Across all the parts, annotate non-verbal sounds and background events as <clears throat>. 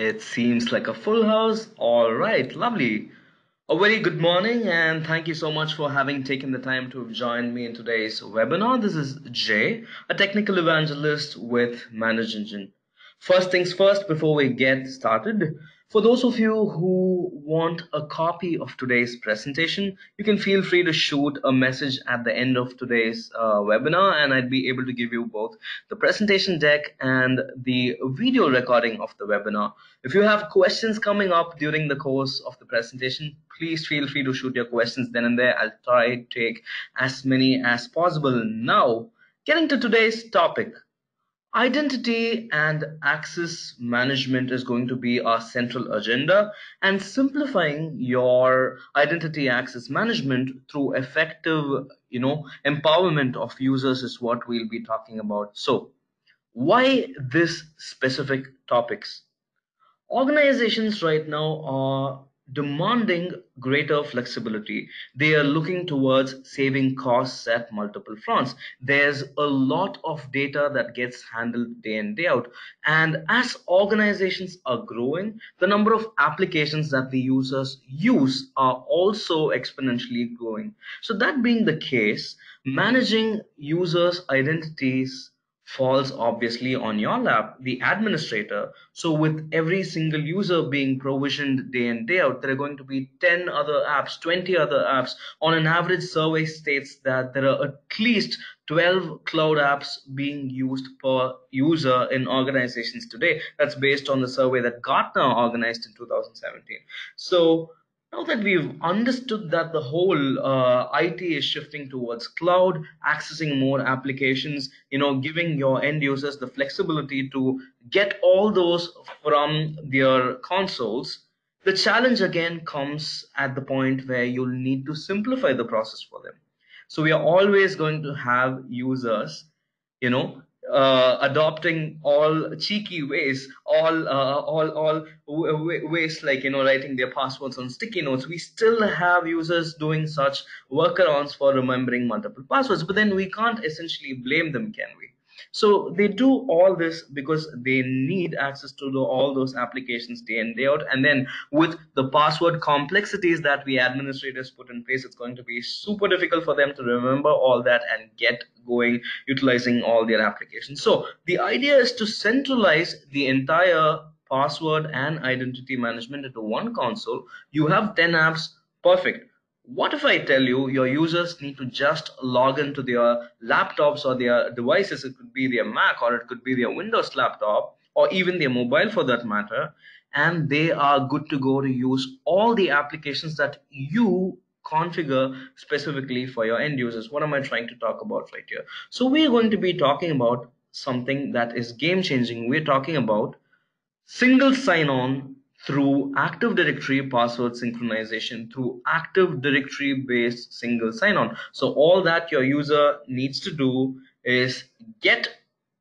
It seems like a full house. All right, lovely. A very good morning, and thank you so much for having taken the time to join me in today's webinar. This is Jay, a technical evangelist with ManageEngine. First things first, before we get started, for those of you who want a copy of today's presentation, you can feel free to shoot a message at the end of today's uh, webinar and I'd be able to give you both the presentation deck and the video recording of the webinar. If you have questions coming up during the course of the presentation, please feel free to shoot your questions then and there. I'll try to take as many as possible. Now, getting to today's topic, Identity and access management is going to be our central agenda and simplifying your identity access management through effective, you know, empowerment of users is what we'll be talking about. So why this specific topics? Organizations right now are demanding greater flexibility. They are looking towards saving costs at multiple fronts. There's a lot of data that gets handled day in, day out. And as organizations are growing, the number of applications that the users use are also exponentially growing. So that being the case, managing users' identities falls obviously on your lap, the administrator. So with every single user being provisioned day in, day out, there are going to be 10 other apps, 20 other apps. On an average survey states that there are at least 12 cloud apps being used per user in organizations today. That's based on the survey that Gartner organized in 2017. So now that we've understood that the whole uh, IT is shifting towards cloud, accessing more applications, you know, giving your end users the flexibility to get all those from their consoles, the challenge again comes at the point where you'll need to simplify the process for them. So we are always going to have users, you know, uh, adopting all cheeky ways, all uh, all all ways like you know writing their passwords on sticky notes. We still have users doing such workarounds for remembering multiple passwords, but then we can't essentially blame them, can we? So they do all this because they need access to the, all those applications day in day out. And then with the password complexities that we administrators put in place, it's going to be super difficult for them to remember all that and get going utilizing all their applications. So the idea is to centralize the entire password and identity management into one console. You have 10 apps, perfect what if I tell you your users need to just log into their laptops or their devices? It could be their Mac or it could be their Windows laptop or even their mobile for that matter. And they are good to go to use all the applications that you configure specifically for your end users. What am I trying to talk about right here? So we're going to be talking about something that is game changing. We're talking about single sign on through Active Directory password synchronization through Active Directory based single sign-on. So all that your user needs to do is get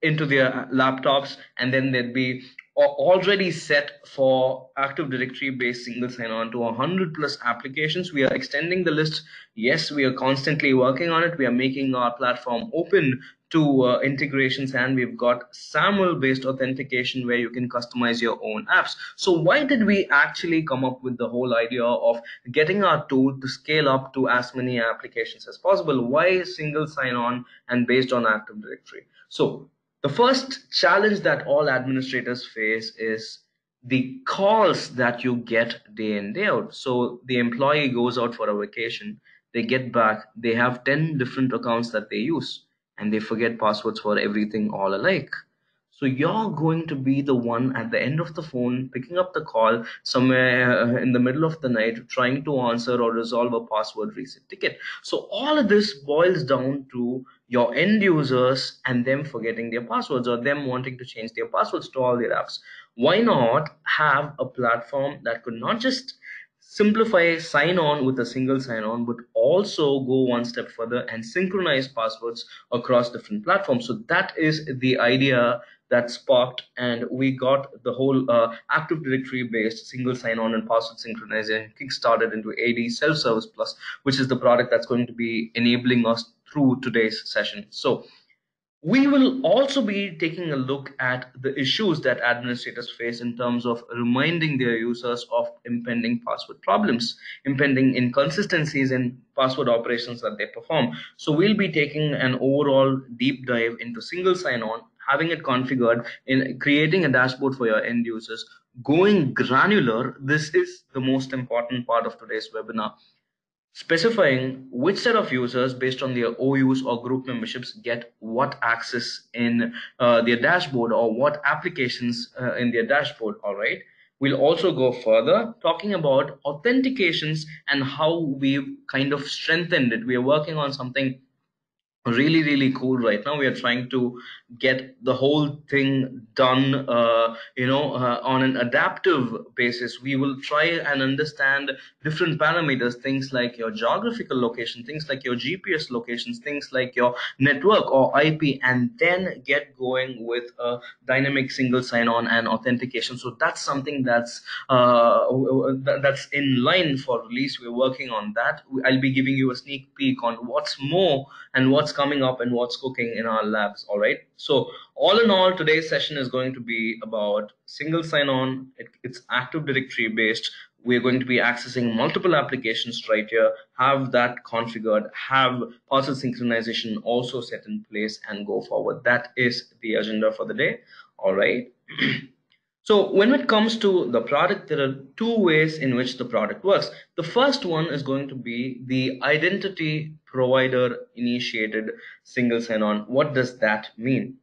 into their laptops and then they'd be already set for Active Directory based single sign-on to 100 plus applications. We are extending the list. Yes, we are constantly working on it. We are making our platform open to uh, integrations and we've got SAML based authentication where you can customize your own apps. So why did we actually come up with the whole idea of getting our tool to scale up to as many applications as possible? Why single sign-on and based on Active Directory? So the first challenge that all administrators face is the calls that you get day in day out so the employee goes out for a vacation they get back they have 10 different accounts that they use and they forget passwords for everything all alike. So you're going to be the one at the end of the phone picking up the call somewhere uh, in the middle of the night trying to answer or resolve a password reset ticket. So all of this boils down to your end users and them forgetting their passwords or them wanting to change their passwords to all their apps. Why not have a platform that could not just simplify sign on with a single sign on but also go one step further and synchronize passwords across different platforms. So that is the idea that sparked and we got the whole uh, active directory based single sign on and password synchronization kickstarted into ad self service plus which is the product that's going to be enabling us through today's session. So we will also be taking a look at the issues that administrators face in terms of reminding their users of impending password problems, impending inconsistencies in password operations that they perform. So we'll be taking an overall deep dive into single sign-on, having it configured in creating a dashboard for your end users, going granular. This is the most important part of today's webinar specifying which set of users based on their OUs or group memberships get what access in uh, their dashboard or what applications uh, in their dashboard all right we'll also go further talking about authentications and how we've kind of strengthened it. We are working on something really really cool right now. We are trying to get the whole thing done uh, you know uh, on an adaptive basis. We will try and understand different parameters things like your geographical location things like your gps locations things like your network or ip and then get going with a dynamic single sign-on and authentication. So that's something that's uh, that's in line for release. We're working on that. I'll be giving you a sneak peek on what's more and what's coming up and what's cooking in our labs all right? So all in all today's session is going to be about single sign-on. It, it's active directory based. We're going to be accessing multiple applications right here. Have that configured. Have password synchronization also set in place and go forward. That is the agenda for the day. All right <clears throat> So when it comes to the product, there are two ways in which the product works. The first one is going to be the identity provider initiated single sign-on. What does that mean?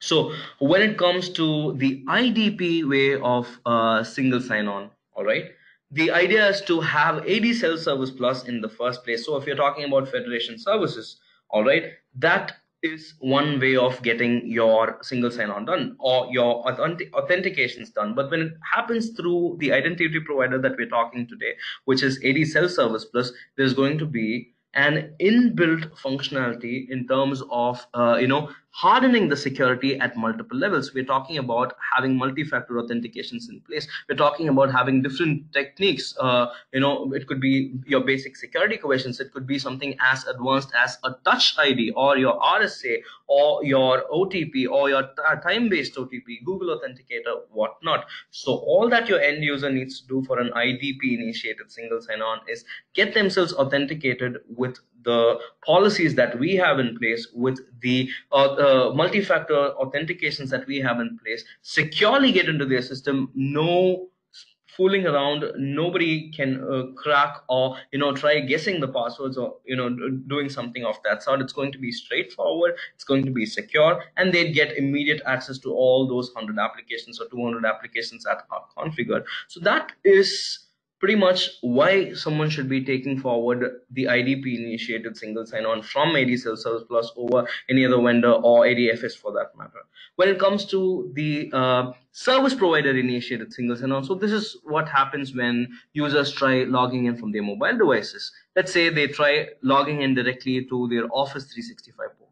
So when it comes to the IDP way of uh, single sign-on, all right, the idea is to have AD Self Service Plus in the first place. So if you're talking about federation services, all right, that is one way of getting your single sign-on done or your authentications done. But when it happens through the identity provider that we're talking today, which is AD Self Service Plus, there's going to be an inbuilt functionality in terms of uh, you know hardening the security at multiple levels. We're talking about having multi-factor authentications in place. We're talking about having different techniques. Uh, you know, it could be your basic security questions. It could be something as advanced as a touch ID or your RSA or your OTP or your time-based OTP, Google Authenticator, whatnot. So all that your end user needs to do for an IDP initiated single sign-on is get themselves authenticated with the policies that we have in place with the uh, multi-factor authentications that we have in place securely get into their system no fooling around nobody can uh, crack or you know try guessing the passwords or you know doing something of that sort. It's going to be straightforward it's going to be secure and they'd get immediate access to all those 100 applications or 200 applications that are configured. So that is pretty much why someone should be taking forward the IDP initiated single sign-on from AD Self Service Plus over any other vendor or ADFS for that matter. When it comes to the uh, service provider initiated single sign-on, so this is what happens when users try logging in from their mobile devices. Let's say they try logging in directly to their Office 365 portal.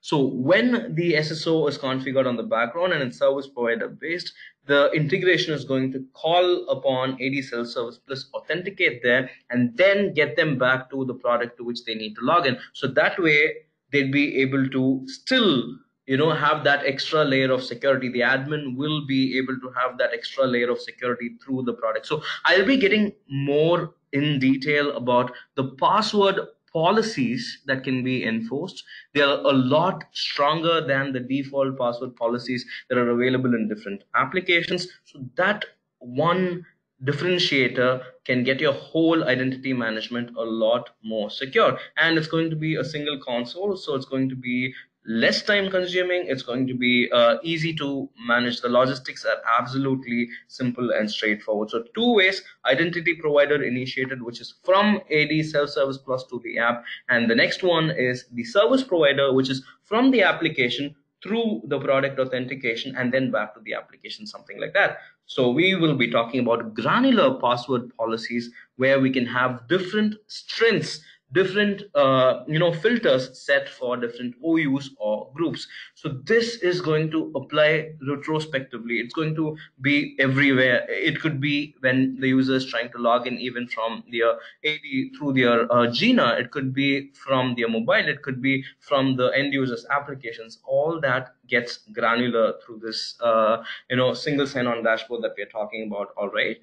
So when the SSO is configured on the background and it's service provider based, the integration is going to call upon AD Self Service Plus, authenticate there, and then get them back to the product to which they need to log in. So that way, they'd be able to still you know have that extra layer of security the admin will be able to have that extra layer of security through the product so i'll be getting more in detail about the password policies that can be enforced they are a lot stronger than the default password policies that are available in different applications. So that one differentiator can get your whole identity management a lot more secure. And it's going to be a single console so it's going to be less time consuming it's going to be uh, easy to manage the logistics are absolutely simple and straightforward. So two ways identity provider initiated which is from ad self service plus to the app. And the next one is the service provider which is from the application through the product authentication and then back to the application something like that. So we will be talking about granular password policies where we can have different strengths different uh, you know filters set for different OUs or groups. So this is going to apply retrospectively. It's going to be everywhere. It could be when the user is trying to log in even from their AD through their uh, GINA. It could be from their mobile. It could be from the end user's applications. All that gets granular through this uh, you know single sign-on dashboard that we're talking about. All right.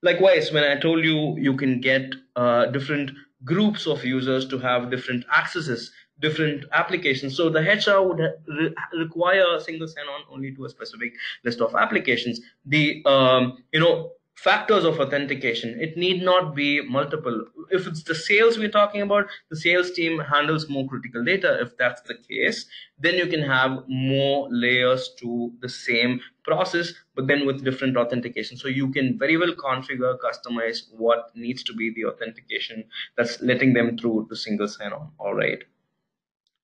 Likewise, when I told you you can get uh, different groups of users to have different accesses, different applications. So the HR would re require a single sign-on only to a specific list of applications. The um, you know factors of authentication. It need not be multiple. If it's the sales we're talking about the sales team handles more critical data. If that's the case then you can have more layers to the same process but then with different authentication. So you can very well configure customize what needs to be the authentication that's letting them through to single sign-on. All right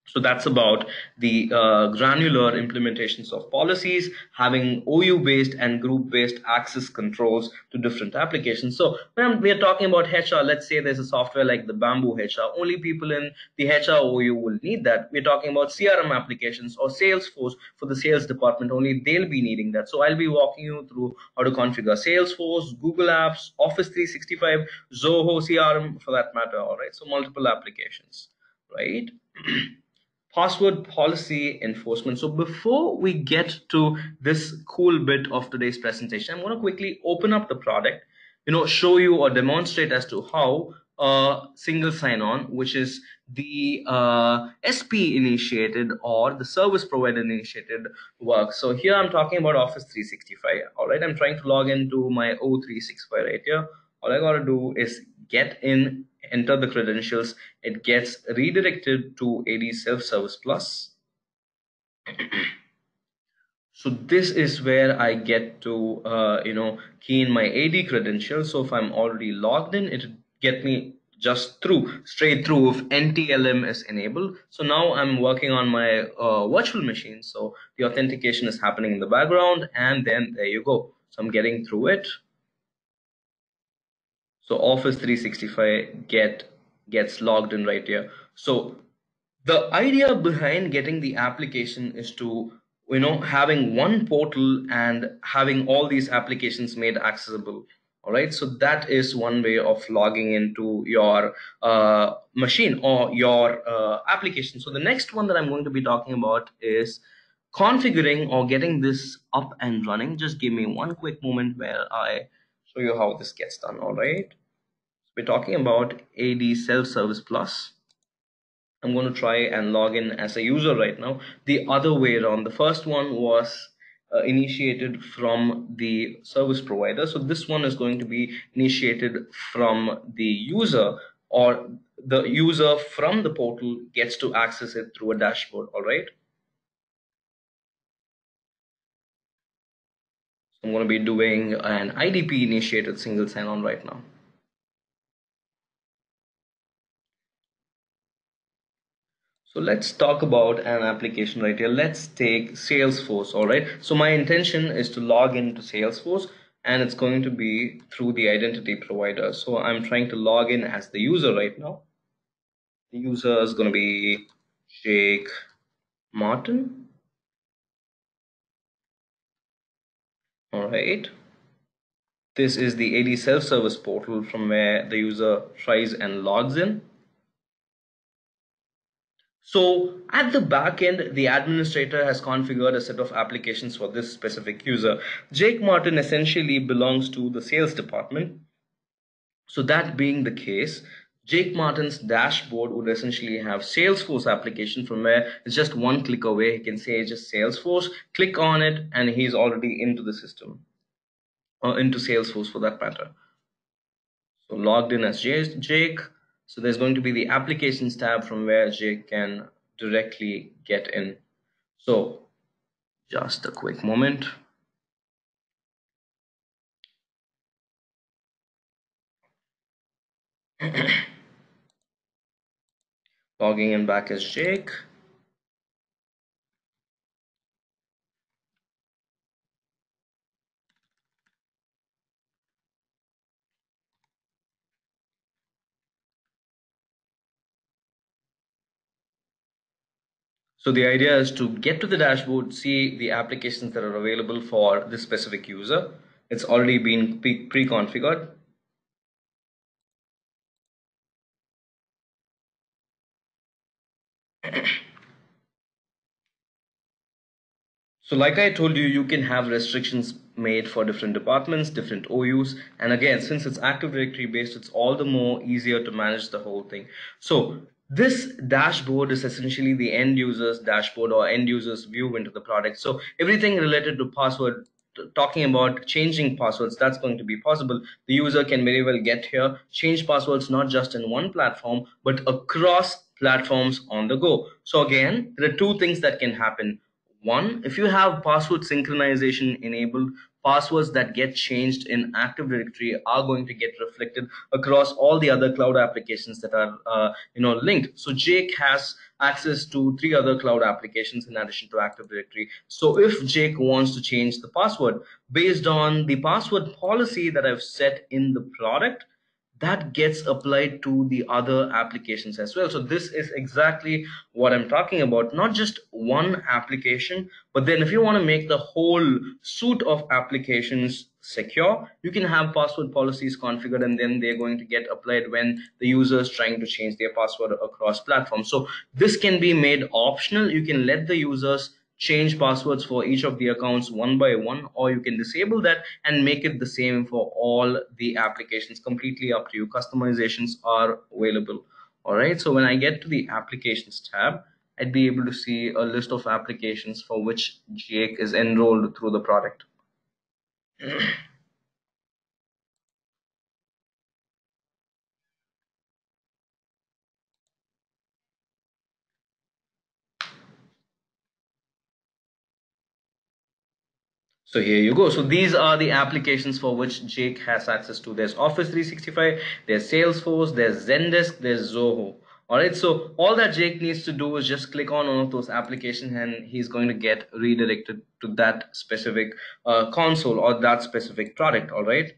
so that's about the uh, granular implementations of policies, having OU-based and group-based access controls to different applications. So when we are talking about HR, let's say there's a software like the BambooHR, only people in the HR OU will need that. We're talking about CRM applications or Salesforce for the sales department, only they'll be needing that. So I'll be walking you through how to configure Salesforce, Google Apps, Office 365, Zoho CRM for that matter, all right? So multiple applications, right? <clears throat> password policy enforcement. So before we get to this cool bit of today's presentation, I'm going to quickly open up the product, you know, show you or demonstrate as to how a single sign-on, which is the uh, SP initiated or the service provider initiated works. So here I'm talking about Office 365. All right, I'm trying to log into my O365 right here. All I got to do is get in enter the credentials, it gets redirected to AD Self-Service Plus. <clears throat> so this is where I get to, uh, you know, key in my AD credentials. So if I'm already logged in, it get me just through, straight through if NTLM is enabled. So now I'm working on my uh, virtual machine. So the authentication is happening in the background and then there you go. So I'm getting through it. So Office 365 get gets logged in right here. So the idea behind getting the application is to you know having one portal and having all these applications made accessible. All right so that is one way of logging into your uh, machine or your uh, application. So the next one that i'm going to be talking about is configuring or getting this up and running. Just give me one quick moment where i show you how this gets done all right? So we're talking about ad self-service plus. I'm going to try and log in as a user right now. The other way around the first one was uh, initiated from the service provider. So this one is going to be initiated from the user or the user from the portal gets to access it through a dashboard all right I'm going to be doing an IDP initiated single sign-on right now. So let's talk about an application right here. Let's take Salesforce, all right? So my intention is to log into Salesforce and it's going to be through the identity provider. So I'm trying to log in as the user right now. The user is going to be Jake Martin. All right this is the AD self-service portal from where the user tries and logs in so at the back end, the administrator has configured a set of applications for this specific user. Jake Martin essentially belongs to the sales department. So that being the case, Jake Martin's dashboard would essentially have Salesforce application from where it's just one click away. He can say just Salesforce, click on it, and he's already into the system, or into Salesforce for that matter. So logged in as Jake. So there's going to be the applications tab from where Jake can directly get in. So just a quick moment. <coughs> Logging in back as Jake. So the idea is to get to the dashboard, see the applications that are available for this specific user. It's already been pre-configured. <coughs> So like I told you, you can have restrictions made for different departments, different OUs. And again, since it's Active Directory based, it's all the more easier to manage the whole thing. So this dashboard is essentially the end user's dashboard or end user's view into the product. So everything related to password talking about changing passwords that's going to be possible the user can very well get here change passwords not just in one platform but across platforms on the go so again there are two things that can happen one, if you have password synchronization enabled, passwords that get changed in Active Directory are going to get reflected across all the other cloud applications that are uh, you know linked. So Jake has access to three other cloud applications in addition to Active Directory. So if Jake wants to change the password based on the password policy that I've set in the product, that gets applied to the other applications as well. So this is exactly what i'm talking about. Not just one application but then if you want to make the whole suite of applications secure you can have password policies configured and then they're going to get applied when the user is trying to change their password across platforms. So this can be made optional. You can let the users change passwords for each of the accounts one by one or you can disable that and make it the same for all the applications. Completely up to you. Customizations are available. All right so when i get to the applications tab i'd be able to see a list of applications for which jake is enrolled through the product <clears throat> So here you go. So these are the applications for which Jake has access to. There's Office 365, there's Salesforce, there's Zendesk, there's Zoho. Alright, so all that Jake needs to do is just click on one of those applications and he's going to get redirected to that specific uh, console or that specific product. Alright,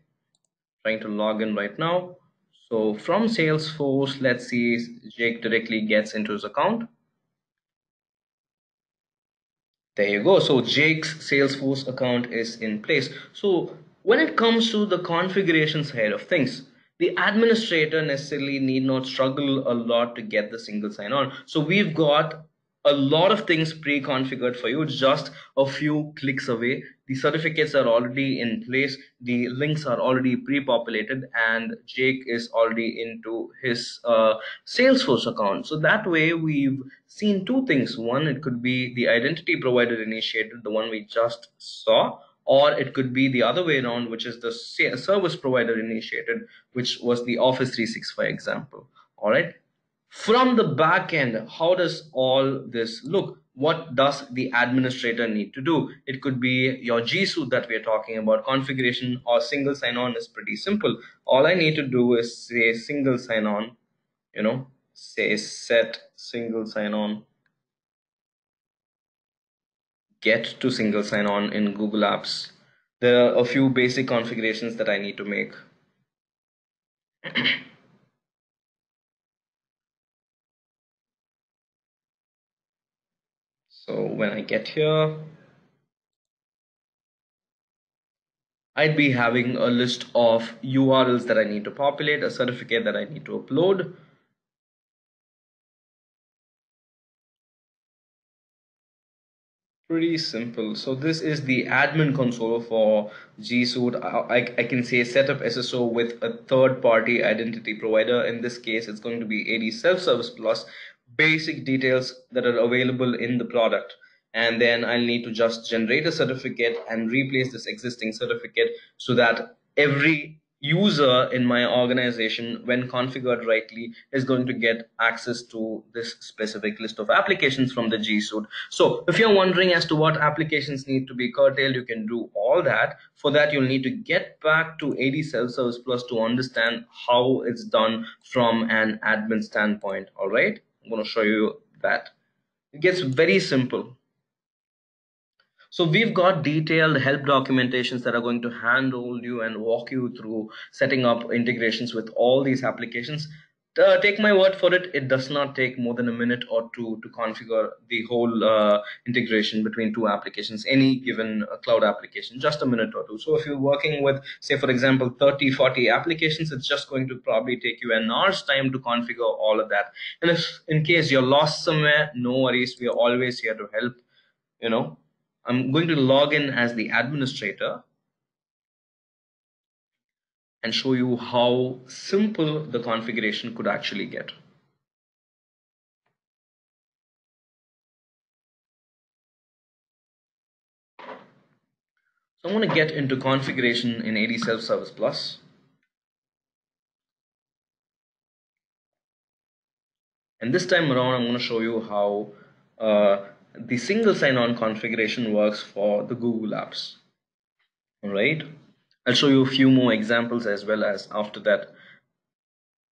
trying to log in right now. So from Salesforce, let's see Jake directly gets into his account. There you go. So Jake's Salesforce account is in place. So when it comes to the configuration side of things, the administrator necessarily need not struggle a lot to get the single sign-on. So we've got a lot of things pre-configured for you just a few clicks away. The certificates are already in place. The links are already pre-populated and jake is already into his uh, salesforce account. So that way we've seen two things. One it could be the identity provider initiated the one we just saw or it could be the other way around which is the service provider initiated which was the office 365 example. All right from the back end, how does all this look? What does the administrator need to do? It could be your G Suite that we're talking about. Configuration or single sign-on is pretty simple. All I need to do is say single sign-on, you know, say set single sign-on, get to single sign-on in Google Apps. There are a few basic configurations that I need to make. <clears throat> So when I get here, I'd be having a list of URLs that I need to populate, a certificate that I need to upload. Pretty simple. So this is the admin console for G Suite. I, I can say setup SSO with a third party identity provider. In this case, it's going to be AD Self-Service Plus basic details that are available in the product and then I'll need to just generate a certificate and replace this existing certificate so that every user in my organization when configured rightly is going to get access to this specific list of applications from the G Suite. So if you're wondering as to what applications need to be curtailed, you can do all that. For that, you'll need to get back to AD Self-Service Plus to understand how it's done from an admin standpoint. All right. I'm going to show you that. It gets very simple. So we've got detailed help documentations that are going to handhold you and walk you through setting up integrations with all these applications. Uh, take my word for it, it does not take more than a minute or two to configure the whole uh, integration between two applications, any given uh, cloud application, just a minute or two. So if you're working with, say, for example, 30, 40 applications, it's just going to probably take you an hour's time to configure all of that. And if in case you're lost somewhere, no worries, we are always here to help. You know, I'm going to log in as the administrator and show you how simple the configuration could actually get. So I'm going to get into configuration in AD Self-Service Plus. And this time around, I'm going to show you how uh, the single sign-on configuration works for the Google Apps. All right. I'll show you a few more examples as well as after that.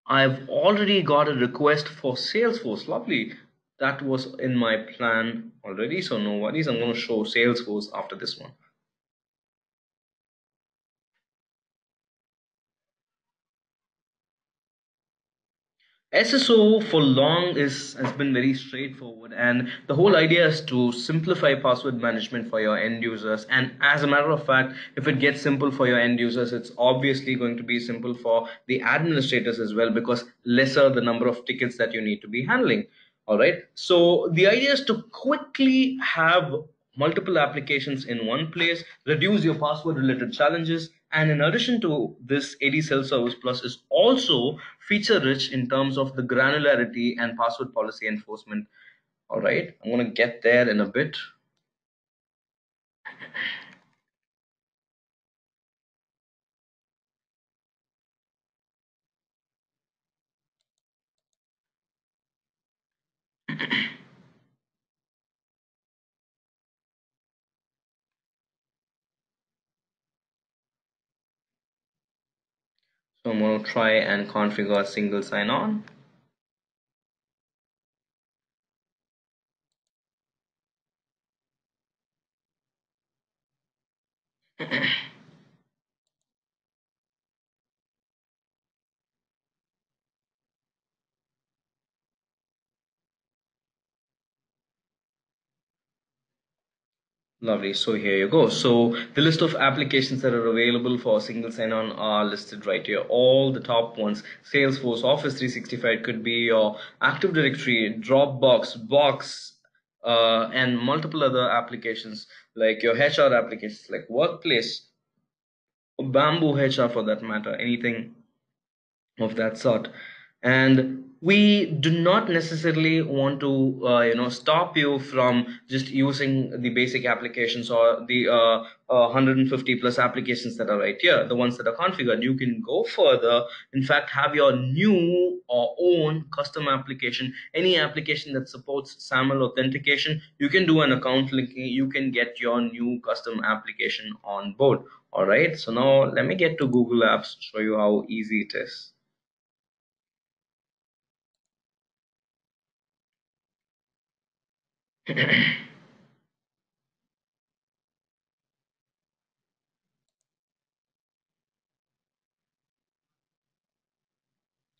I've already got a request for Salesforce. Lovely. That was in my plan already, so no worries. I'm going to show Salesforce after this one. SSO for long is has been very straightforward and the whole idea is to simplify password management for your end users. And as a matter of fact if it gets simple for your end users it's obviously going to be simple for the administrators as well because lesser the number of tickets that you need to be handling. All right? So the idea is to quickly have multiple applications in one place reduce your password related challenges and in addition to this, AD Self-Service Plus is also feature rich in terms of the granularity and password policy enforcement. All right, I'm going to get there in a bit. <clears throat> So I'm going to try and configure a single sign-on. <clears throat> Lovely. So here you go. So the list of applications that are available for single sign-on are listed right here. All the top ones, Salesforce, Office 365 could be your Active Directory, Dropbox, Box, uh, and multiple other applications like your HR applications like Workplace, BambooHR for that matter, anything of that sort. And we do not necessarily want to uh, you know stop you from just using the basic applications or the uh, uh, 150 plus applications that are right here the ones that are configured. You can go further. In fact have your new or own custom application any application that supports SAML authentication you can do an account linking you can get your new custom application on board. All right so now let me get to Google Apps show you how easy it is <clears throat> so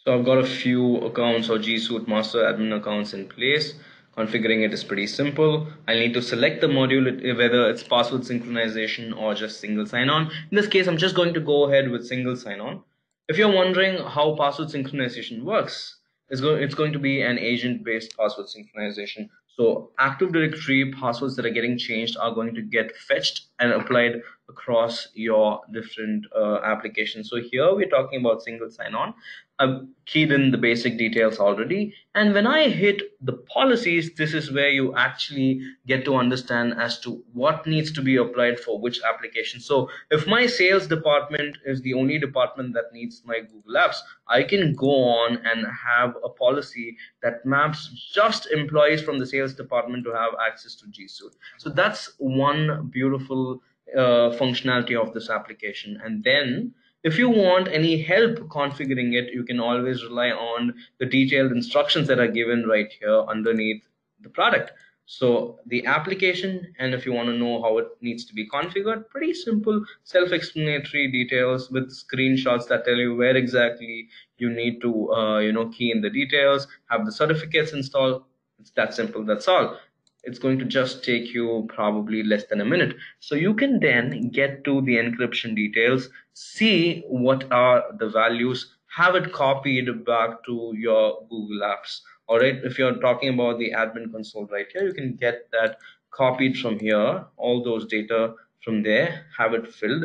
I've got a few accounts or G Suite master admin accounts in place. Configuring it is pretty simple. I need to select the module, whether it's password synchronization or just single sign-on. In this case, I'm just going to go ahead with single sign-on. If you're wondering how password synchronization works, it's, go it's going to be an agent-based password synchronization. So Active Directory passwords that are getting changed are going to get fetched and applied across your different uh, applications. So here we're talking about single sign-on. I've keyed in the basic details already. And when I hit the policies, this is where you actually get to understand as to what needs to be applied for which application. So if my sales department is the only department that needs my Google Apps, I can go on and have a policy that maps just employees from the sales department to have access to G Suite. So that's one beautiful uh, functionality of this application. And then if you want any help configuring it, you can always rely on the detailed instructions that are given right here underneath the product. so the application and if you want to know how it needs to be configured pretty simple self-explanatory details with screenshots that tell you where exactly you need to uh, you know key in the details have the certificates installed. It's that simple that's all. It's going to just take you probably less than a minute. So you can then get to the encryption details see what are the values have it copied back to your google apps. All right if you're talking about the admin console right here you can get that copied from here all those data from there have it filled.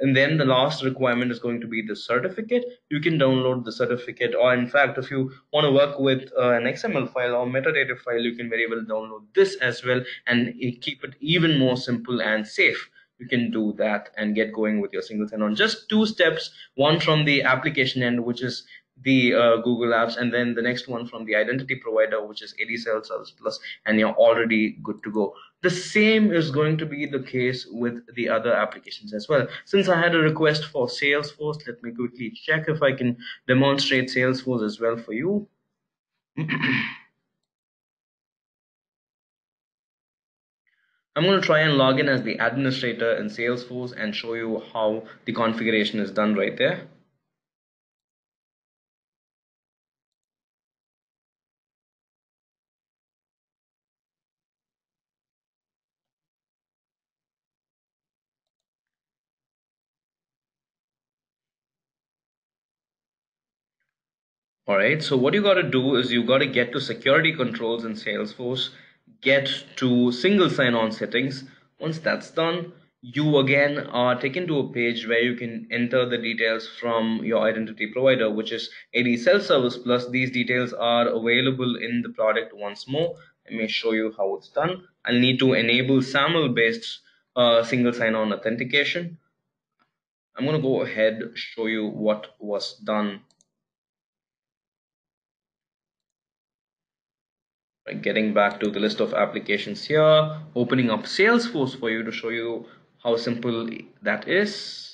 And then the last requirement is going to be the certificate. You can download the certificate or in fact if you want to work with uh, an xml file or metadata file you can very well download this as well and keep it even more simple and safe you can do that and get going with your single sign-on just two steps one from the application end which is the uh, Google Apps, and then the next one from the identity provider, which is AD Service Plus, and you're already good to go. The same is going to be the case with the other applications as well. Since I had a request for Salesforce, let me quickly check if I can demonstrate Salesforce as well for you. <clears throat> I'm going to try and log in as the administrator in Salesforce and show you how the configuration is done right there. All right, so what you got to do is you got to get to security controls in Salesforce, get to single sign-on settings. Once that's done, you again are taken to a page where you can enter the details from your identity provider, which is AD Self-Service Plus. These details are available in the product once more. Let me show you how it's done. I'll need to enable SAML-based uh, single sign-on authentication. I'm going to go ahead show you what was done getting back to the list of applications here opening up Salesforce for you to show you how simple that is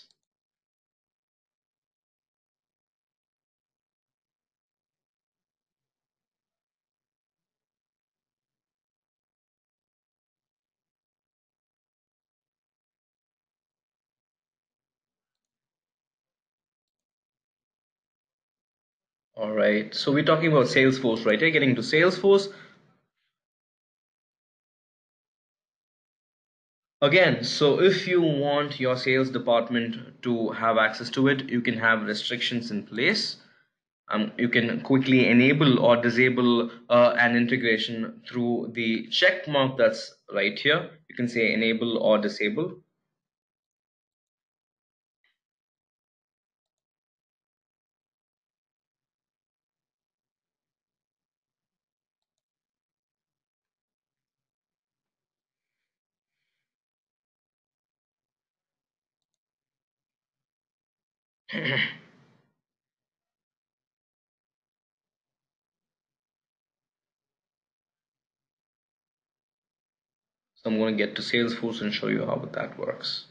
All right, so we're talking about Salesforce, right? You're getting to Salesforce. Again, so if you want your sales department to have access to it, you can have restrictions in place. Um, you can quickly enable or disable uh, an integration through the check mark that's right here. You can say enable or disable. So I'm going to get to Salesforce and show you how that works.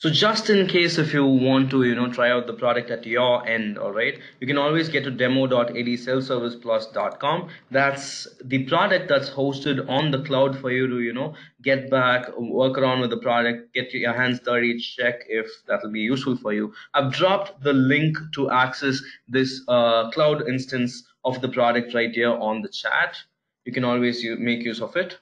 So just in case if you want to, you know, try out the product at your end, all right, you can always get to demo.adselfserviceplus.com. That's the product that's hosted on the cloud for you to, you know, get back, work around with the product, get your hands dirty, check if that will be useful for you. I've dropped the link to access this uh, cloud instance of the product right here on the chat. You can always make use of it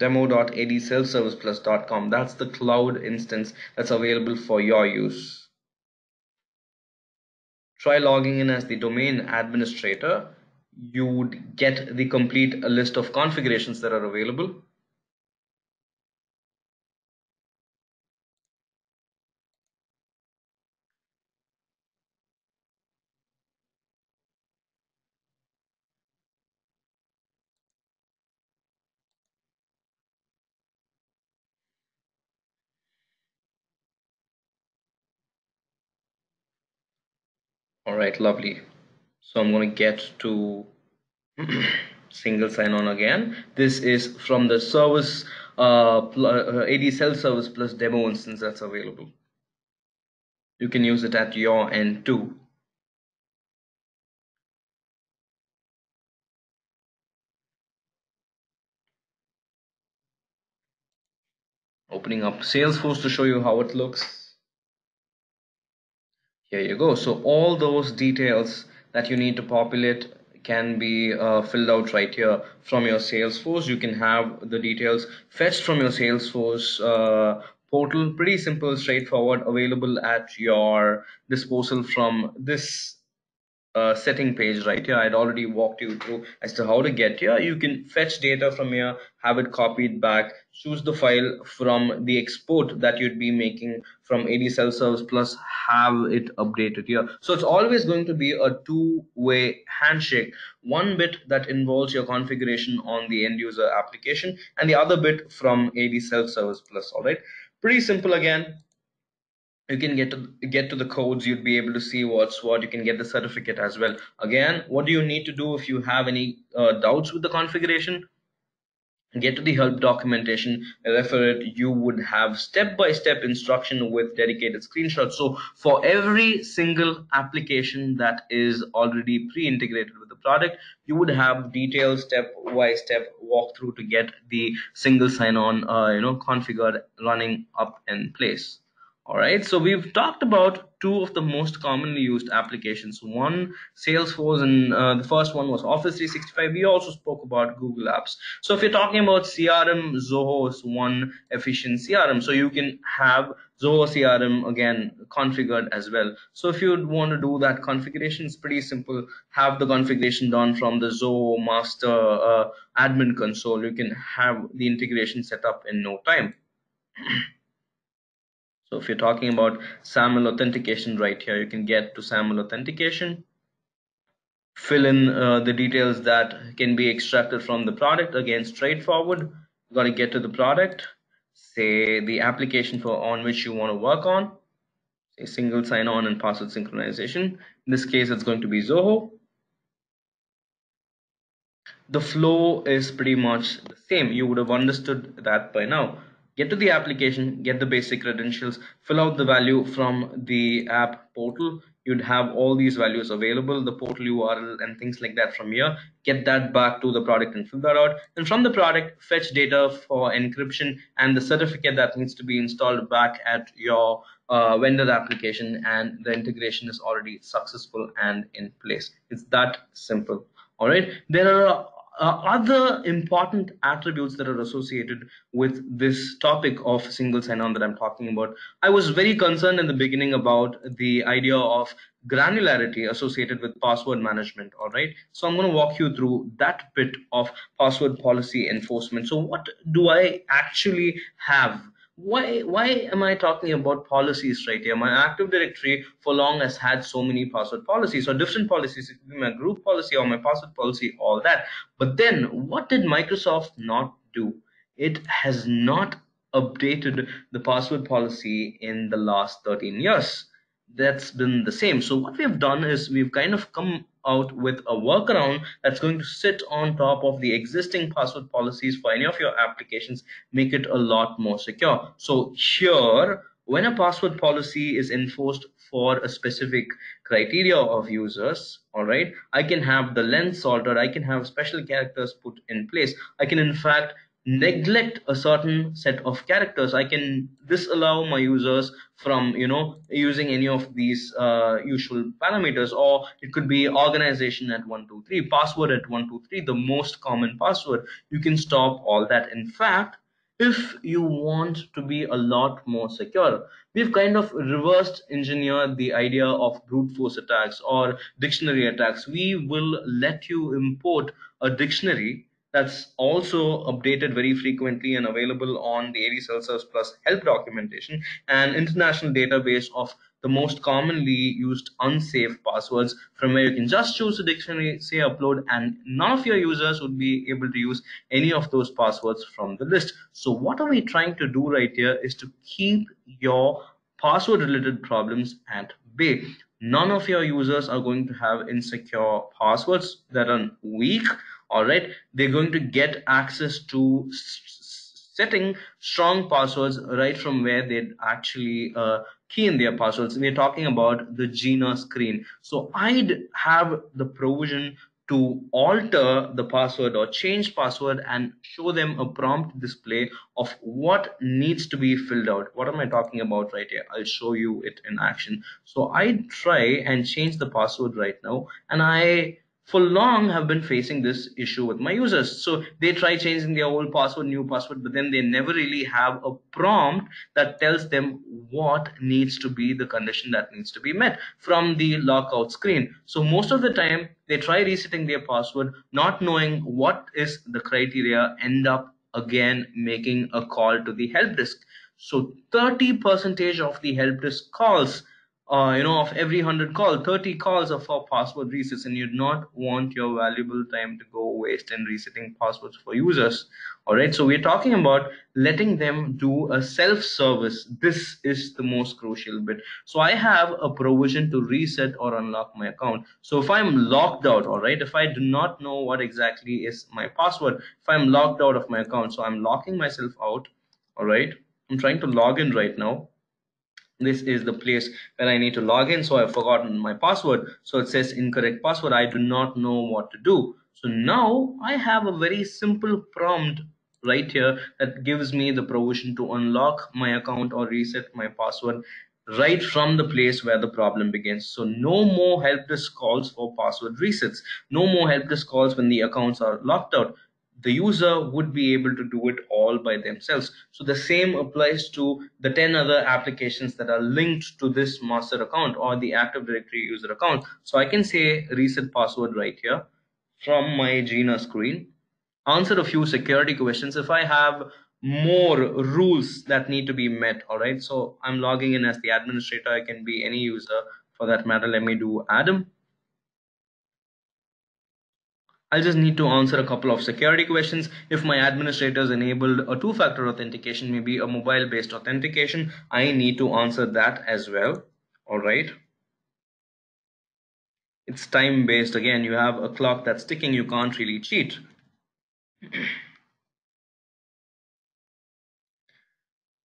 demo.adselfserviceplus.com. That's the cloud instance that's available for your use. Try logging in as the domain administrator. You would get the complete list of configurations that are available. Right lovely so I'm going to get to <clears throat> single sign-on again this is from the service uh, uh AD self service plus demo instance that's available. You can use it at your end too. Opening up Salesforce to show you how it looks. Here you go. So all those details that you need to populate can be uh, filled out right here from your Salesforce. You can have the details fetched from your Salesforce uh, portal. Pretty simple, straightforward, available at your disposal from this uh, setting page right? Here i'd already walked you through as to how to get here. You can fetch data from here have it copied back choose the file from the export that you'd be making from ad self service plus have it updated here. So it's always going to be a two-way handshake. One bit that involves your configuration on the end user application and the other bit from ad self service plus all right? Pretty simple again you can get to get to the codes you'd be able to see what's what you can get the certificate as well. Again what do you need to do if you have any uh, doubts with the configuration? Get to the help documentation refer it. You would have step-by-step -step instruction with dedicated screenshots. So for every single application that is already pre-integrated with the product you would have detailed step-by-step -step walkthrough to get the single sign-on uh, you know configured running up in place all right, so we've talked about two of the most commonly used applications. One, Salesforce, and uh, the first one was Office 365. We also spoke about Google Apps. So if you're talking about CRM, Zoho is one efficient CRM. So you can have Zoho CRM again configured as well. So if you want to do that configuration, it's pretty simple. Have the configuration done from the Zoho master uh, admin console. You can have the integration set up in no time. <clears throat> So if you're talking about SAML authentication right here, you can get to SAML authentication, fill in uh, the details that can be extracted from the product. Again, straightforward. You got to get to the product, say the application for on which you want to work on, say single sign-on and password synchronization. In this case, it's going to be Zoho. The flow is pretty much the same. You would have understood that by now get to the application, get the basic credentials, fill out the value from the app portal. You'd have all these values available, the portal URL and things like that from here. Get that back to the product and fill that out. And from the product, fetch data for encryption and the certificate that needs to be installed back at your uh, vendor application and the integration is already successful and in place. It's that simple. All right. There are uh, other important attributes that are associated with this topic of single sign-on that I'm talking about. I was very concerned in the beginning about the idea of granularity associated with password management all right so i'm going to walk you through that bit of password policy enforcement so what do i actually have why why am I talking about policies right here? My Active Directory for long has had so many password policies or different policies. It could be my group policy or my password policy, all that. But then what did Microsoft not do? It has not updated the password policy in the last 13 years. That's been the same. So what we've done is we've kind of come out with a workaround that's going to sit on top of the existing password policies for any of your applications, make it a lot more secure. So here, when a password policy is enforced for a specific criteria of users, all right, I can have the length altered, I can have special characters put in place. I can in fact neglect a certain set of characters. I can disallow my users from you know using any of these uh, usual parameters. Or it could be organization at 123 password at 123 the most common password. You can stop all that. In fact if you want to be a lot more secure we've kind of reversed engineered the idea of brute force attacks or dictionary attacks. We will let you import a dictionary that's also updated very frequently and available on the Self Service Plus help documentation and international database of the most commonly used unsafe passwords from where you can just choose a dictionary, say upload, and none of your users would be able to use any of those passwords from the list. So what are we trying to do right here is to keep your password related problems at bay. None of your users are going to have insecure passwords that are weak all right they're going to get access to setting strong passwords right from where they'd actually uh, key in their passwords. We're talking about the GINA screen. So I'd have the provision to alter the password or change password and show them a prompt display of what needs to be filled out. What am I talking about right here? I'll show you it in action. So I try and change the password right now and I for long have been facing this issue with my users. So they try changing their old password, new password, but then they never really have a prompt that tells them what needs to be the condition that needs to be met from the lockout screen. So most of the time they try resetting their password, not knowing what is the criteria, end up again making a call to the help desk. So 30 percentage of the help desk calls uh, you know, of every 100 call, 30 calls are for password resets, and you'd not want your valuable time to go waste in resetting passwords for users. All right, so we're talking about letting them do a self-service. This is the most crucial bit. So I have a provision to reset or unlock my account. So if I'm locked out, all right, if I do not know what exactly is my password, if I'm locked out of my account, so I'm locking myself out, all right, I'm trying to log in right now this is the place where I need to log in so I've forgotten my password. So it says incorrect password. I do not know what to do. So now I have a very simple prompt right here that gives me the provision to unlock my account or reset my password right from the place where the problem begins. So no more help desk calls for password resets. No more help desk calls when the accounts are locked out the user would be able to do it all by themselves. So the same applies to the 10 other applications that are linked to this master account or the Active Directory user account. So I can say reset password right here from my GINA screen. Answer a few security questions. If I have more rules that need to be met, all right. So I'm logging in as the administrator. I can be any user for that matter. Let me do Adam I'll just need to answer a couple of security questions. If my administrators enabled a two-factor authentication, maybe a mobile-based authentication, I need to answer that as well. All right. It's time-based. Again, you have a clock that's ticking. You can't really cheat. <clears throat>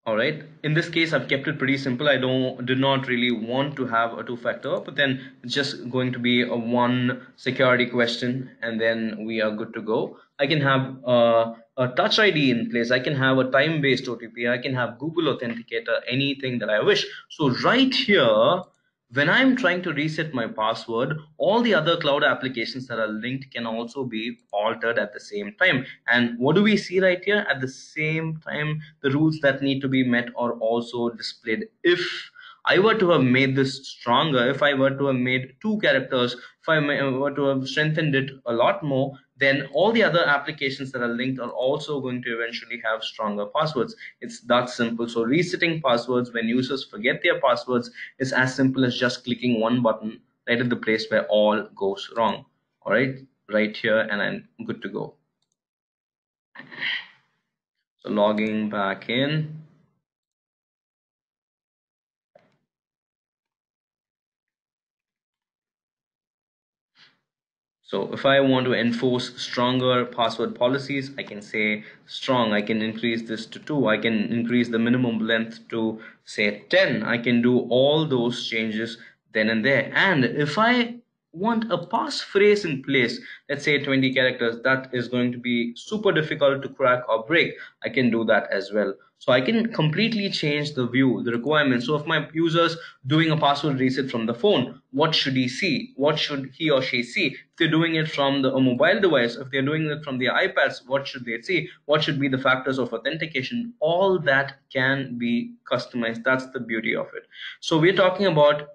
all right. In this case i've kept it pretty simple. I don't did not really want to have a two factor but then it's just going to be a one security question and then we are good to go. I can have a, a touch id in place. I can have a time based otp i can have google authenticator anything that i wish. So right here when I'm trying to reset my password, all the other cloud applications that are linked can also be altered at the same time. And what do we see right here? At the same time, the rules that need to be met are also displayed. If I were to have made this stronger, if I were to have made two characters, if I were to have strengthened it a lot more, then all the other applications that are linked are also going to eventually have stronger passwords. It's that simple. So resetting passwords when users forget their passwords is as simple as just clicking one button right at the place where all goes wrong. All right, right here, and I'm good to go. So logging back in. So if I want to enforce stronger password policies, I can say strong. I can increase this to 2. I can increase the minimum length to say 10. I can do all those changes then and there. And if I want a passphrase in place, let's say 20 characters, that is going to be super difficult to crack or break. I can do that as well. So I can completely change the view, the requirements. So if my user's doing a password reset from the phone, what should he see? What should he or she see? If they're doing it from the, a mobile device, if they're doing it from their iPads, what should they see? What should be the factors of authentication? All that can be customized. That's the beauty of it. So we're talking about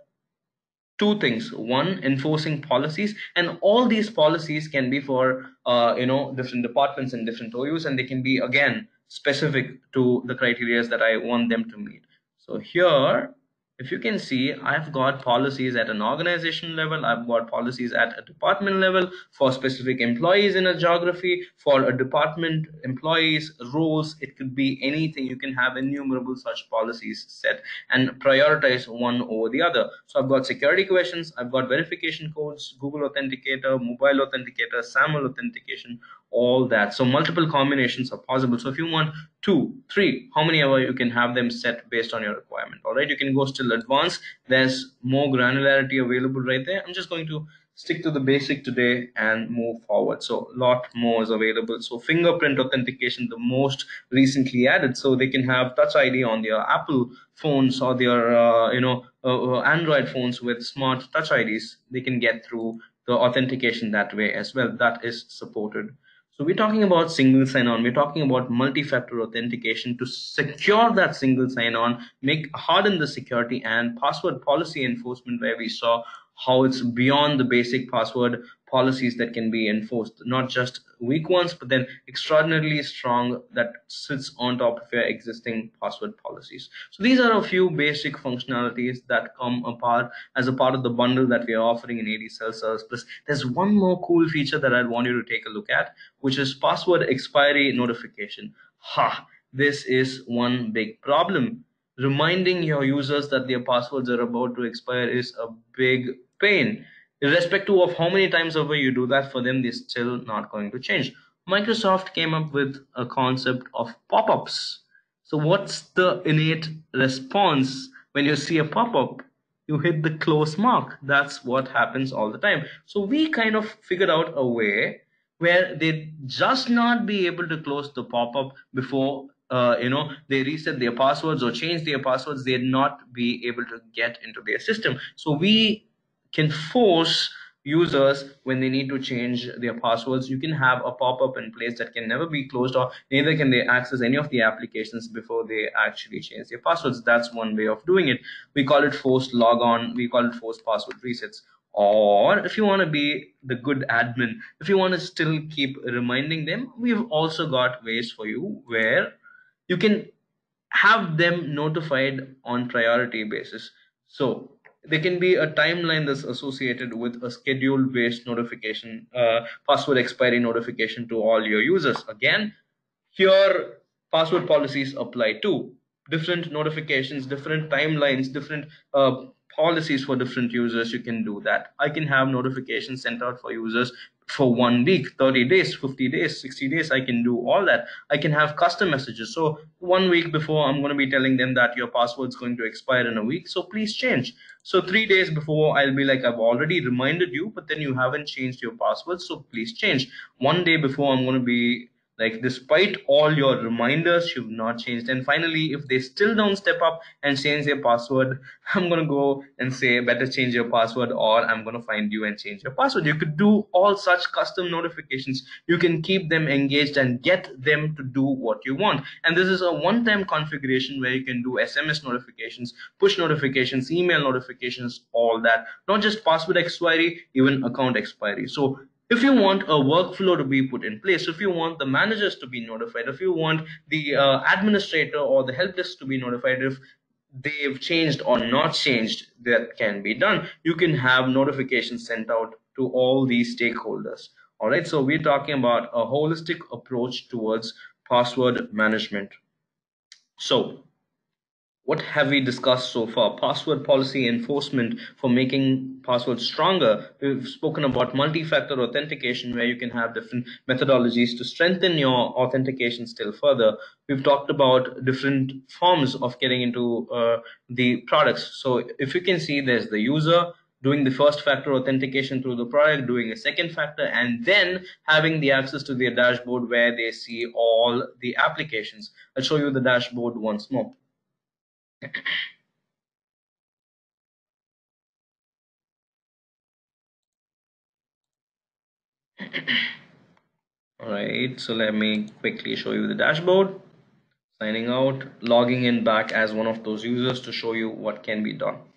two things. One enforcing policies and all these policies can be for uh, you know different departments and different OUs and they can be again specific to the criteria that I want them to meet. So here if you can see I've got policies at an organization level I've got policies at a department level for specific employees in a geography for a department employees roles it could be anything. You can have innumerable such policies set and prioritize one over the other. So I've got security questions I've got verification codes Google Authenticator mobile authenticator SAML authentication all that. So multiple combinations are possible. So if you want two three how many ever you can have them set based on your requirement. All right you can go still advanced. There's more granularity available right there. I'm just going to stick to the basic today and move forward. So a lot more is available. So fingerprint authentication the most recently added. So they can have touch id on their apple phones or their uh, you know uh, uh android phones with smart touch ids they can get through the authentication that way as well. That is supported so we're talking about single sign-on. We're talking about multi-factor authentication to secure that single sign-on, make harden the security and password policy enforcement where we saw how it's beyond the basic password policies that can be enforced. Not just weak ones but then extraordinarily strong that sits on top of your existing password policies. So these are a few basic functionalities that come apart as a part of the bundle that we are offering in AD self-service plus there's one more cool feature that i'd want you to take a look at which is password expiry notification. Ha! This is one big problem reminding your users that their passwords are about to expire is a big pain irrespective of how many times over you do that. For them they're still not going to change. Microsoft came up with a concept of pop-ups. So what's the innate response when you see a pop-up? You hit the close mark. That's what happens all the time. So we kind of figured out a way where they just not be able to close the pop-up before uh, you know they reset their passwords or change their passwords they'd not be able to get into their system. So we can force users when they need to change their passwords you can have a pop-up in place that can never be closed or neither can they access any of the applications before they actually change their passwords. That's one way of doing it. We call it forced logon we call it forced password resets. Or if you want to be the good admin if you want to still keep reminding them we've also got ways for you where you can have them notified on priority basis. So there can be a timeline that's associated with a schedule based notification uh, password expiry notification to all your users. Again here password policies apply too. Different notifications different timelines different uh, policies for different users you can do that. I can have notifications sent out for users for one week 30 days 50 days 60 days i can do all that. I can have custom messages. So one week before i'm going to be telling them that your password is going to expire in a week so please change. So three days before i'll be like i've already reminded you but then you haven't changed your password so please change. One day before i'm going to be like despite all your reminders you've not changed. And finally if they still don't step up and change their password <laughs> i'm to go and say better change your password or i'm to find you and change your password. You could do all such custom notifications. You can keep them engaged and get them to do what you want. And this is a one-time configuration where you can do sms notifications push notifications email notifications all that. Not just password expiry even account expiry. So if you want a workflow to be put in place if you want the managers to be notified if you want the uh, administrator or the help desk to be notified if they've changed or not changed that can be done. You can have notifications sent out to all these stakeholders. All right so we're talking about a holistic approach towards password management. So what have we discussed so far? Password policy enforcement for making passwords stronger. We've spoken about multi-factor authentication where you can have different methodologies to strengthen your authentication still further. We've talked about different forms of getting into uh, the products. So if you can see there's the user, doing the first factor authentication through the product, doing a second factor, and then having the access to their dashboard where they see all the applications. I'll show you the dashboard once more. Alright, so let me quickly show you the dashboard. Signing out, logging in back as one of those users to show you what can be done.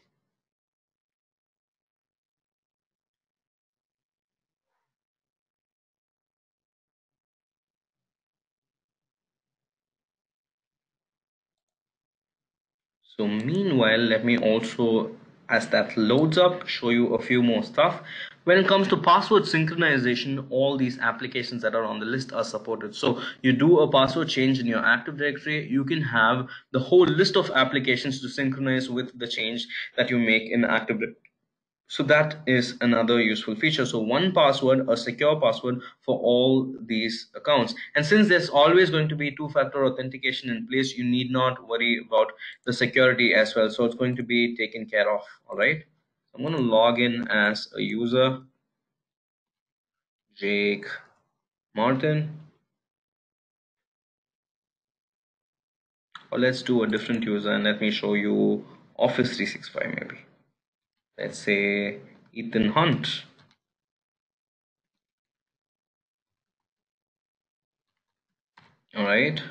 So meanwhile, let me also, as that loads up, show you a few more stuff. When it comes to password synchronization, all these applications that are on the list are supported. So you do a password change in your Active Directory, you can have the whole list of applications to synchronize with the change that you make in Active Directory so that is another useful feature. So one password a secure password for all these accounts. And since there's always going to be two-factor authentication in place you need not worry about the security as well. So it's going to be taken care of all right? I'm going to log in as a user jake martin. Or let's do a different user and let me show you office 365 maybe let's say Ethan Hunt. All right.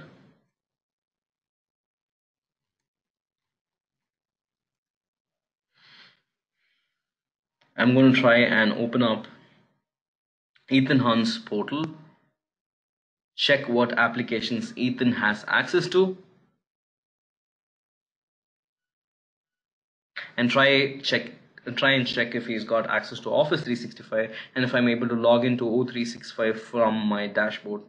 I'm going to try and open up Ethan Hunt's portal, check what applications Ethan has access to, and try check try and check if he's got access to Office 365 and if I'm able to log into O365 from my dashboard.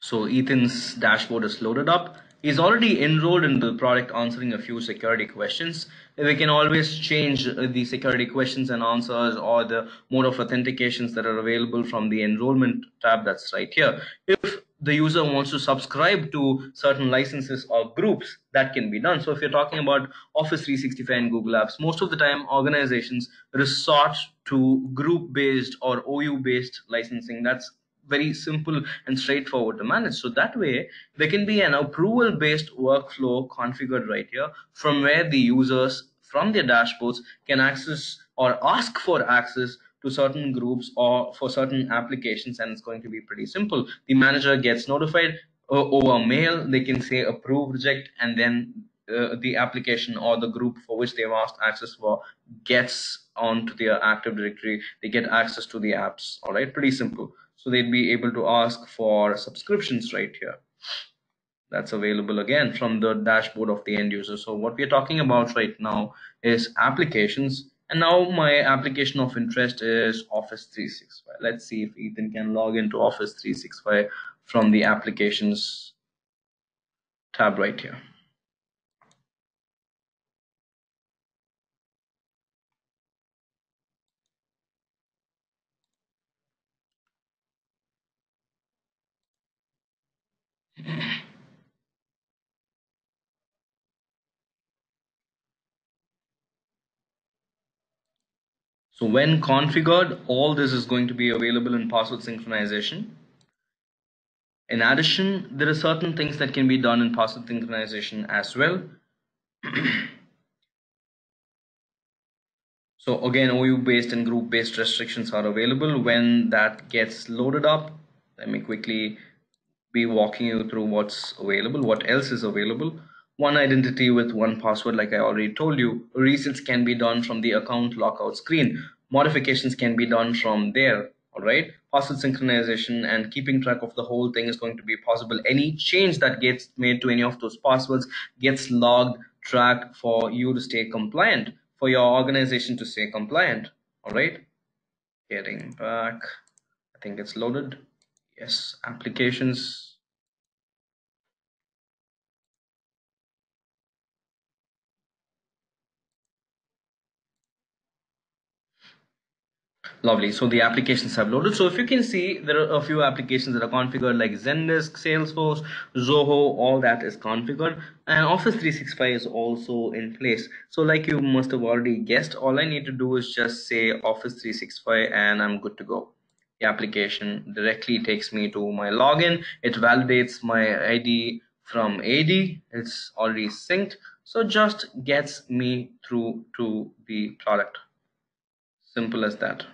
So Ethan's dashboard is loaded up. He's already enrolled in the product answering a few security questions. We can always change the security questions and answers or the mode of authentications that are available from the enrollment tab that's right here. If the user wants to subscribe to certain licenses or groups that can be done. So if you're talking about office 365 and google apps most of the time organizations resort to group based or ou based licensing. That's very simple and straightforward to manage. So that way there can be an approval based workflow configured right here from where the users from their dashboards can access or ask for access to certain groups or for certain applications and it's going to be pretty simple. The manager gets notified uh, over mail they can say approve reject and then uh, the application or the group for which they've asked access for gets onto their active directory. They get access to the apps. All right? Pretty simple. So they'd be able to ask for subscriptions right here. That's available again from the dashboard of the end user. So what we're talking about right now is applications and now my application of interest is Office 365. Let's see if Ethan can log into Office 365 from the applications tab right here. So when configured, all this is going to be available in password synchronization. In addition, there are certain things that can be done in password synchronization as well. <clears throat> so again, OU based and group based restrictions are available when that gets loaded up. Let me quickly be walking you through what's available, what else is available one identity with one password like I already told you. Resets can be done from the account lockout screen. Modifications can be done from there. All right. Password synchronization and keeping track of the whole thing is going to be possible. Any change that gets made to any of those passwords gets logged, tracked for you to stay compliant, for your organization to stay compliant. All right. Getting back. I think it's loaded. Yes. Applications Lovely. So the applications have loaded. So if you can see, there are a few applications that are configured like Zendesk, Salesforce, Zoho, all that is configured. And Office 365 is also in place. So like you must have already guessed, all I need to do is just say Office 365 and I'm good to go. The application directly takes me to my login. It validates my ID from AD. It's already synced. So just gets me through to the product. Simple as that.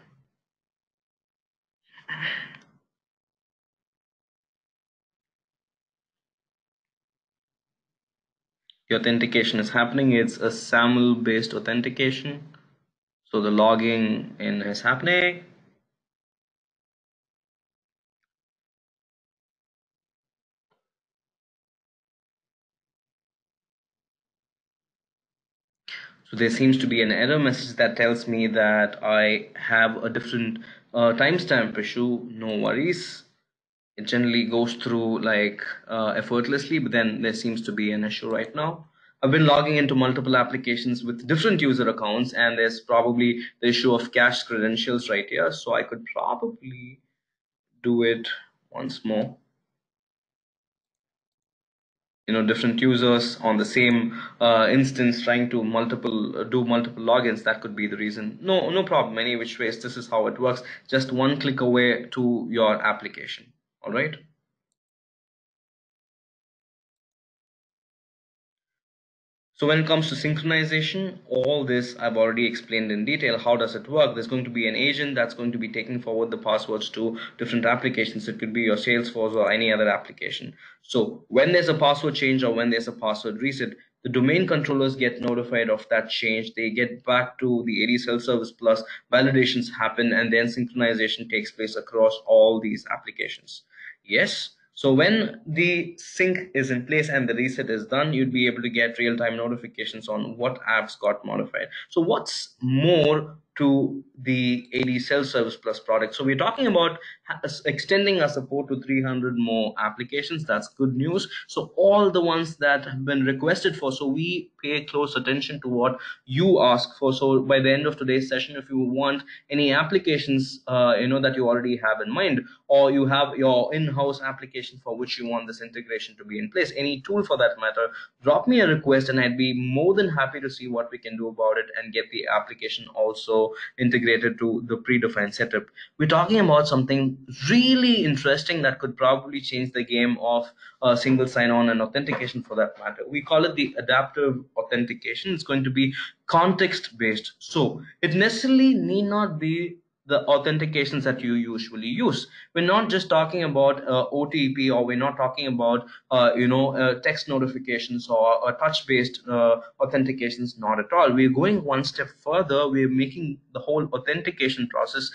The authentication is happening. It's a SAML based authentication. So the logging in is happening. So there seems to be an error message that tells me that I have a different uh, timestamp issue no worries. It generally goes through like uh, effortlessly but then there seems to be an issue right now. I've been logging into multiple applications with different user accounts and there's probably the issue of cached credentials right here so I could probably do it once more you know different users on the same uh, instance trying to multiple uh, do multiple logins that could be the reason. No no problem. Any which ways this is how it works. Just one click away to your application. All right So when it comes to synchronization, all this I've already explained in detail. How does it work? There's going to be an agent that's going to be taking forward the passwords to different applications. It could be your Salesforce or any other application. So when there's a password change or when there's a password reset, the domain controllers get notified of that change. They get back to the AD self-service plus validations happen and then synchronization takes place across all these applications. Yes, so when the sync is in place and the reset is done, you'd be able to get real-time notifications on what apps got modified. So what's more to the AD self-service plus product. So we're talking about extending our support to 300 more applications. That's good news. So all the ones that have been requested for, so we pay close attention to what you ask for. So by the end of today's session, if you want any applications, uh, you know, that you already have in mind, or you have your in-house application for which you want this integration to be in place, any tool for that matter, drop me a request and I'd be more than happy to see what we can do about it and get the application also integrated to the predefined setup. We're talking about something really interesting that could probably change the game of uh, single sign-on and authentication for that matter. We call it the adaptive authentication. It's going to be context-based. So it necessarily need not be the authentications that you usually use. We're not just talking about uh, OTP or we're not talking about uh, you know uh, text notifications or touch-based uh, authentications. Not at all. We're going one step further. We're making the whole authentication process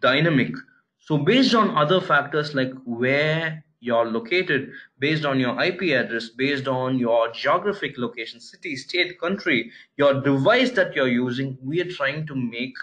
dynamic. So based on other factors like where you're located, based on your IP address, based on your geographic location, city, state, country, your device that you're using, we are trying to make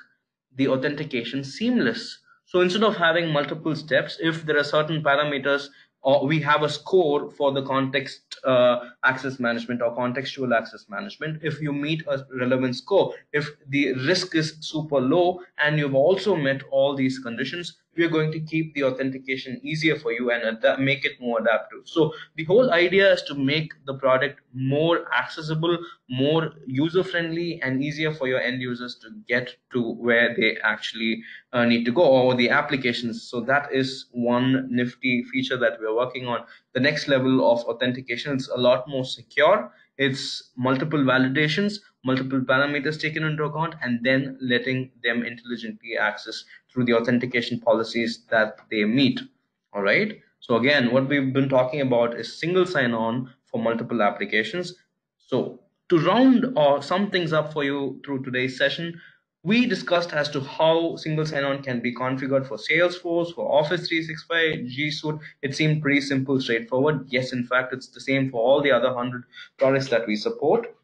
the authentication seamless. So instead of having multiple steps, if there are certain parameters or we have a score for the context uh, access management or contextual access management if you meet a relevant score if the risk is super low and you've also met all these conditions we are going to keep the authentication easier for you and make it more adaptive. So the whole idea is to make the product more accessible, more user friendly and easier for your end users to get to where they actually uh, need to go or the applications. So that is one nifty feature that we're working on. The next level of authentication is a lot more secure. It's multiple validations, multiple parameters taken into account, and then letting them intelligently access through the authentication policies that they meet. All right. So again, what we've been talking about is single sign-on for multiple applications. So to round or sum things up for you through today's session, we discussed as to how single sign-on can be configured for Salesforce, for Office 365, G Suite. It seemed pretty simple, straightforward. Yes, in fact, it's the same for all the other 100 products that we support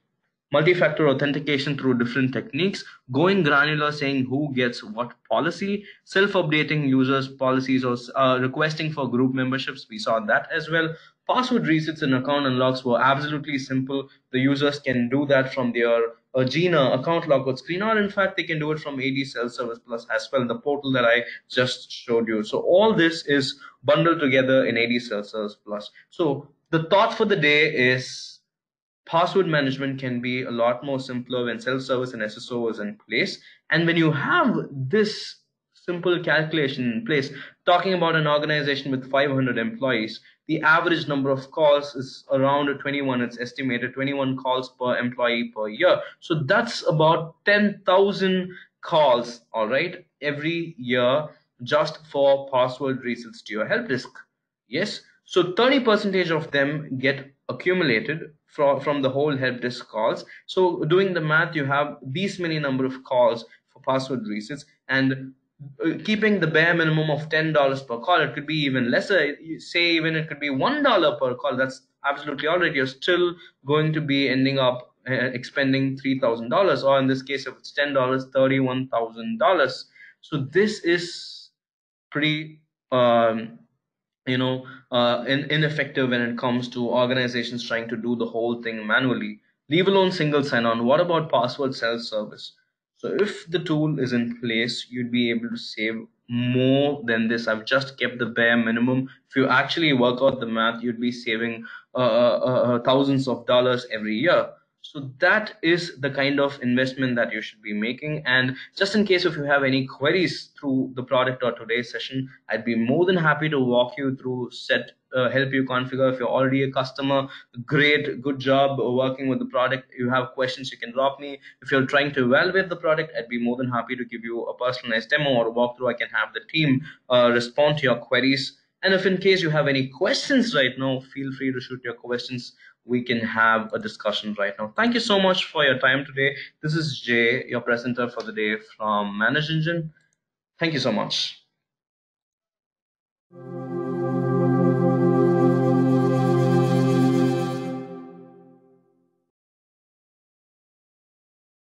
multi-factor authentication through different techniques, going granular saying who gets what policy, self-updating users policies or uh, requesting for group memberships. We saw that as well. Password resets and account unlocks were absolutely simple. The users can do that from their uh, GINA account logout screen, or in fact, they can do it from AD Self Service Plus as well, the portal that I just showed you. So all this is bundled together in AD Self Service Plus. So the thought for the day is password management can be a lot more simpler when self-service and SSO is in place. And when you have this simple calculation in place, talking about an organization with 500 employees, the average number of calls is around 21. It's estimated 21 calls per employee per year. So that's about 10,000 calls, all right, every year just for password resets to your help desk. Yes. So 30 percentage of them get accumulated from, from the whole help desk calls. So doing the math, you have these many number of calls for password resets and uh, keeping the bare minimum of $10 per call. It could be even lesser. Say even it could be $1 per call. That's absolutely all right. You're still going to be ending up uh, expending $3,000 or in this case, if it's $10, $31,000. So this is pretty um, you know uh, in, ineffective when it comes to organizations trying to do the whole thing manually leave alone single sign-on. What about password self-service? So if the tool is in place you'd be able to save more than this. I've just kept the bare minimum. If you actually work out the math you'd be saving uh, uh, uh, uh thousands of dollars every year so that is the kind of investment that you should be making. And just in case if you have any queries through the product or today's session i'd be more than happy to walk you through set uh, help you configure. If you're already a customer great good job working with the product. You have questions you can drop me. If you're trying to evaluate the product i'd be more than happy to give you a personalized demo or walkthrough. I can have the team uh, respond to your queries. And if in case you have any questions right now feel free to shoot your questions we can have a discussion right now. Thank you so much for your time today. This is Jay, your presenter for the day from ManageEngine. Thank you so much.